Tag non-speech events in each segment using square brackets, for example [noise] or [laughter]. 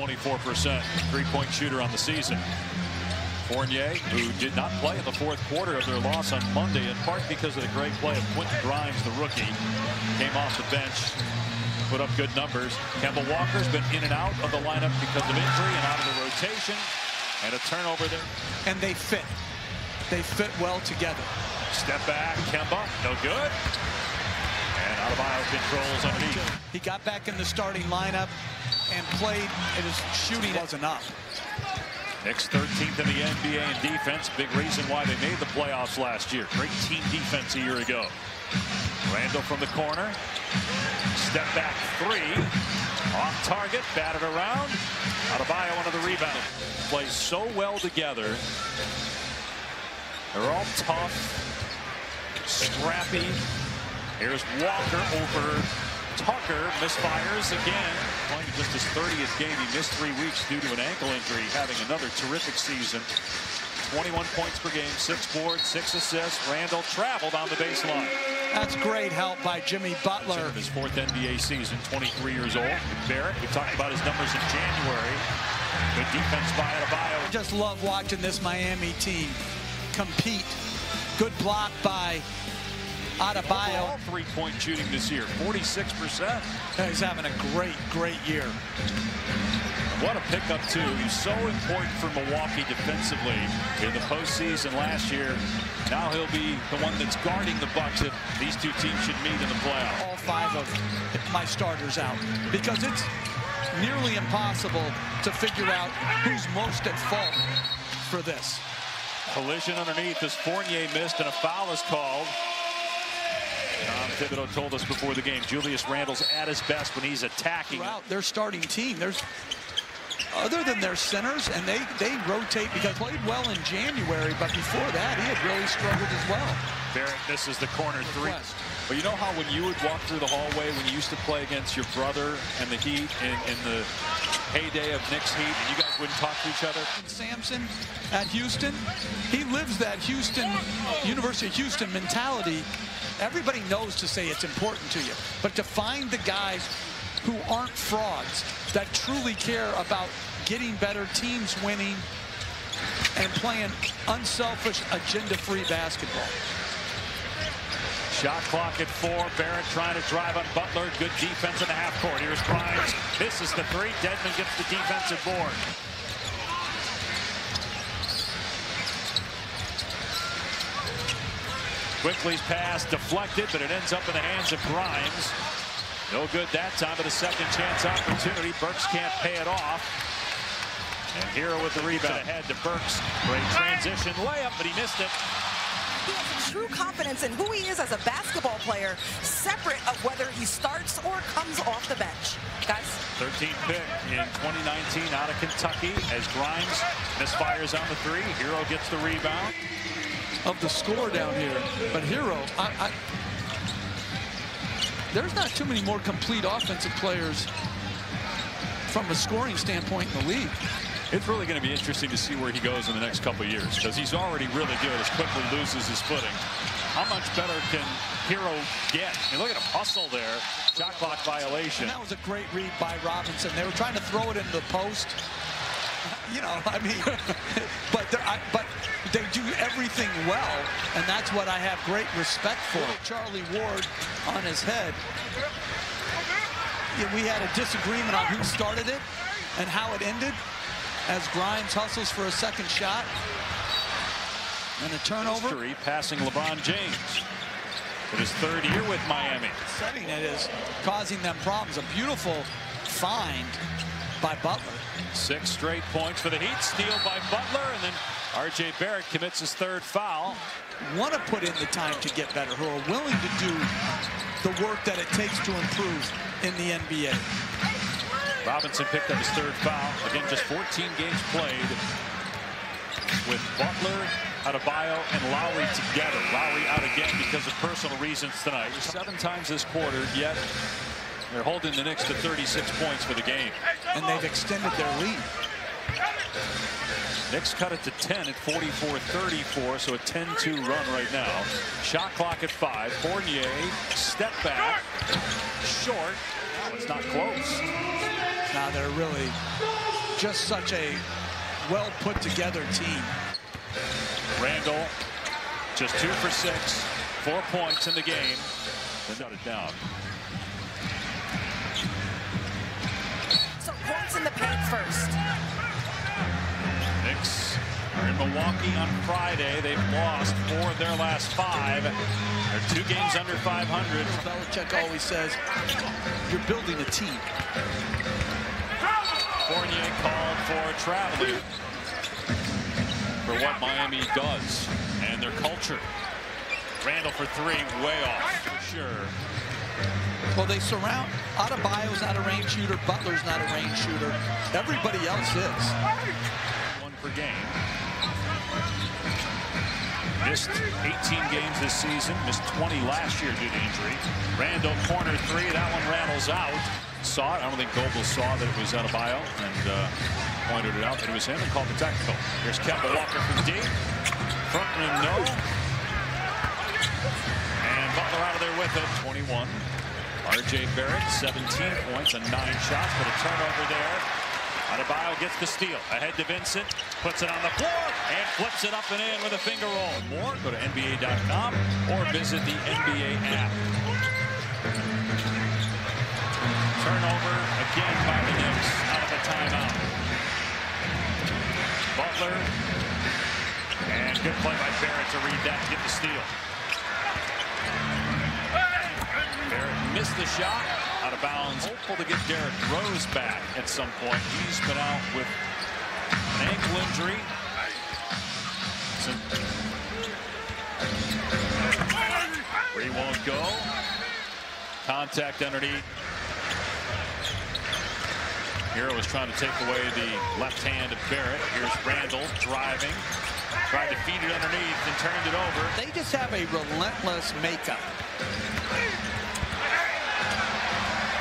24% three-point shooter on the season. Fournier, who did not play in the fourth quarter of their loss on Monday, in part because of the great play of Quentin Grimes, the rookie, came off the bench, put up good numbers. Kemba Walker's been in and out of the lineup because of injury and out of the rotation. And a turnover there. And they fit. They fit well together. Step back, Kemba, no good. And Adebayo controls underneath. He got back in the starting lineup and played, and his shooting wasn't. Knicks 13th in the NBA in defense. Big reason why they made the playoffs last year. Great team defense a year ago. Randle from the corner. Step back three. Off target, batted around. Adebayo of the rebound. Play so well together. They're all tough, scrappy. Here's Walker over Tucker misfires again. Playing just his 30th game. He missed three weeks due to an ankle injury, having another terrific season. 21 points per game, six boards, six assists. Randle traveled on the baseline. That's great help by Jimmy Butler. His fourth NBA season, 23 years old. Barrett, we talked about his numbers in January. Good defense by Adebayo. I just love watching this Miami team compete. Good block by Adebayo. Three-point shooting this year, 46%. He's having a great, great year. What a pickup, too. He's so important for Milwaukee defensively in the postseason last year. Now he'll be the one that's guarding the Bucks if these two teams should meet in the playoffs. All five of my starters out because it's nearly impossible to figure out who's most at fault for this. Collision underneath as Fournier missed and a foul is called. Thibodeau told us before the game, Julius Randle's at his best when he's attacking. Throughout their starting team, there's other than their centers, and they, they rotate because played well in January, but before that, he had really struggled as well. Barrett misses the corner three. But you know how when you would walk through the hallway when you used to play against your brother and the Heat in, in the heyday of Knicks Heat, and you guys wouldn't talk to each other? Sampson at Houston, he lives that Houston, University of Houston mentality Everybody knows to say it's important to you, but to find the guys who aren't frauds, that truly care about getting better, teams winning, and playing unselfish, agenda-free basketball. Shot clock at four. Barrett trying to drive on Butler. Good defense in the half court. Here's Grimes. This is the three. Dedmon gets the defensive board. Quickley's pass deflected, but it ends up in the hands of Grimes. No good that time, but a second chance opportunity. Burks can't pay it off. And Herro with the rebound ahead to Burks. Great transition layup, but he missed it. He has true confidence in who he is as a basketball player, separate of whether he starts or comes off the bench. Guys. 13th pick in 2019 out of Kentucky as Grimes misfires on the three. Herro gets the rebound of the score down here. But Herro, I, I, there's not too many more complete offensive players from a scoring standpoint in the league. It's really going to be interesting to see where he goes in the next couple years because he's already really good as Quickley loses his footing. How much better can Herro get? I mean, look at a hustle there. Shot clock violation. And that was a great read by Robinson. They were trying to throw it into the post. You know, I mean, [laughs] but I, but they do everything well, and that's what I have great respect for. Charlie Ward on his head. We had a disagreement on who started it and how it ended as Grimes hustles for a second shot. And a turnover. History passing LeBron James in his third year with Miami. Setting it is causing them problems. A beautiful find by Butler. Six straight points for the Heat. Steal by Butler, and then R.J. Barrett commits his third foul. Want to put in the time to get better, who are willing to do the work that it takes to improve in the NBA. Robinson picked up his third foul. Again, just 14 games played with Butler, Adebayo, and Lowry together. Lowry out again because of personal reasons tonight. Seven times this quarter, yet they're holding the Knicks to 36 points for the game. And they've extended their lead. Knicks cut it to 10 at 44-34, so a 10-2 run right now. Shot clock at five. Fournier, step back, short. It's not close. Now they're really just such a well put together team. Randle, just two for six, four points in the game. Then shut it down. In the paint first. Knicks are in Milwaukee on Friday. They've lost four of their last five. They're two games under 500. Belichick always says, you're building a team. Fournier called for traveling for what Miami does and their culture. Randle for three, way off, for sure. Well, they surround, Adebayo's not a range shooter, Butler's not a range shooter. Everybody else is. One per game. Missed 18 games this season, missed 20 last year due to injury. Randle corner three, that one rattles out. Saw it, I don't think Goble saw that it was Adebayo and uh, pointed it out that it was him and called the technical. Here's Kemba Walker from deep. Front rim, no. And Butler out of there with it, 21. R.J. Barrett, 17 points and nine shots, but a turnover there. Adebayo gets the steal. Ahead to Vincent. Puts it on the floor and flips it up and in with a finger roll. More, go to NBA.com or visit the NBA app. Turnover again by the Knicks out of the timeout. Butler. And good play by Barrett to read that and get the steal. Missed the shot. Out of bounds. Hopeful to get Derrick Rose back at some point. He's been out with an ankle injury. Where he won't go. Contact underneath. Herro was trying to take away the left hand of Barrett. Here's Randle driving. Tried to feed it underneath and turned it over. They just have a relentless makeup.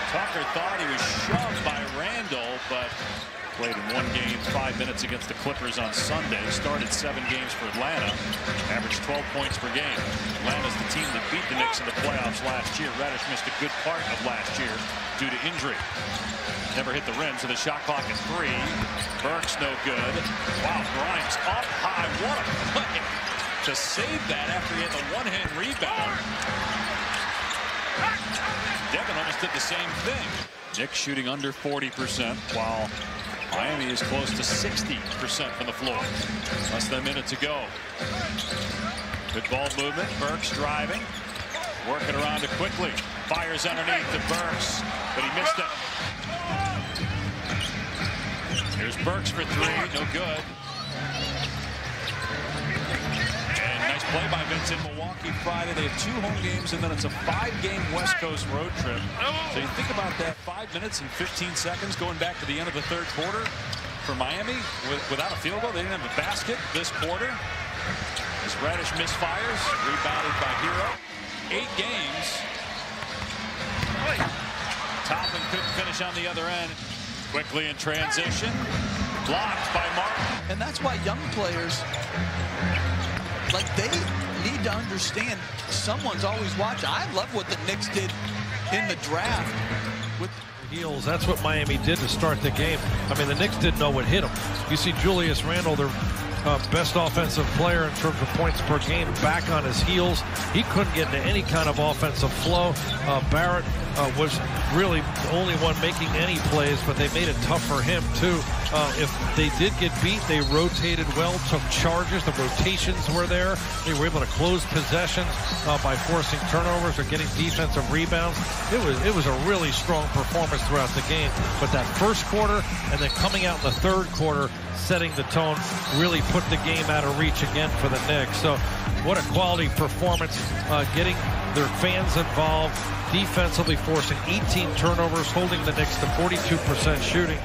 Tucker thought he was shoved by Randle, but played in one game, five minutes against the Clippers on Sunday. Started seven games for Atlanta, averaged 12 points per game. Atlanta's the team that beat the Knicks in the playoffs last year. Reddish missed a good part of last year due to injury. Never hit the rim, so the shot clock is three. Burks no good. Wow, Grimes up high. What a play to save that after he had the one-hand rebound. Devin almost did the same thing. Knicks shooting under 40%, while Miami is close to 60% from the floor. Less than a minute to go. Good ball movement. Burks driving. Working around it quickly. Fires underneath to Burks, but he missed it. Here's Burks for three. No good. Play by Vincent. Milwaukee Friday. They have two home games, and then it's a five-game West Coast road trip. So you think about that, five minutes and 15 seconds going back to the end of the third quarter for Miami with, without a field goal. They didn't have a basket this quarter. As Reddish misfires, rebounded by Herro. Eight games. Toppin couldn't finish on the other end. Quickley in transition. Blocked by Martin. And that's why young players, like they need to understand someone's always watching. I love what the Knicks did in the draft with heels. That's what Miami did to start the game. I mean, the Knicks didn't know what hit them. You see Julius Randle, their uh, best offensive player in terms of points per game, back on his heels. He couldn't get into any kind of offensive flow. Uh, Barrett uh, was really the only one making any plays, but they made it tough for him, too. Uh, if they did get beat, they rotated well, took charges. The rotations were there. They were able to close possessions uh, by forcing turnovers or getting defensive rebounds. It was it was a really strong performance throughout the game. But that first quarter and then coming out in the third quarter, setting the tone, really put the game out of reach again for the Knicks. So what a quality performance, uh, getting their fans involved, defensively forcing 18 turnovers, holding the Knicks to 42% shooting.